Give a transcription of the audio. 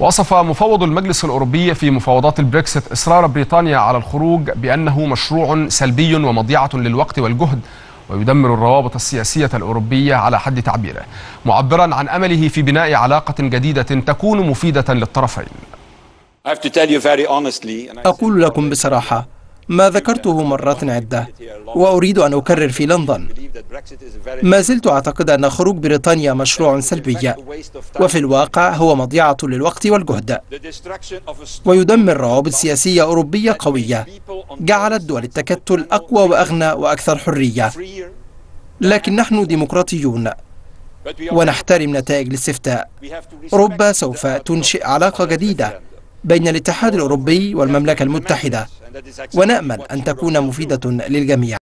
وصف مفوض المجلس الأوروبي في مفاوضات البريكسيت إصرار بريطانيا على الخروج بأنه مشروع سلبي ومضيعة للوقت والجهد ويدمر الروابط السياسية الأوروبية على حد تعبيره معبرا عن أمله في بناء علاقة جديدة تكون مفيدة للطرفين. أقول لكم بصراحة ما ذكرته مرات عدة وأريد أن أكرر في لندن. ما زلت أعتقد أن خروج بريطانيا مشروع سلبي. وفي الواقع هو مضيعة للوقت والجهد. ويدمر روابط سياسية أوروبية قوية. جعلت دول التكتل أقوى وأغنى وأكثر حرية. لكن نحن ديمقراطيون. ونحترم نتائج الاستفتاء. أوروبا سوف تنشئ علاقة جديدة بين الاتحاد الأوروبي والمملكة المتحدة. ونأمل أن تكون مفيدة للجميع.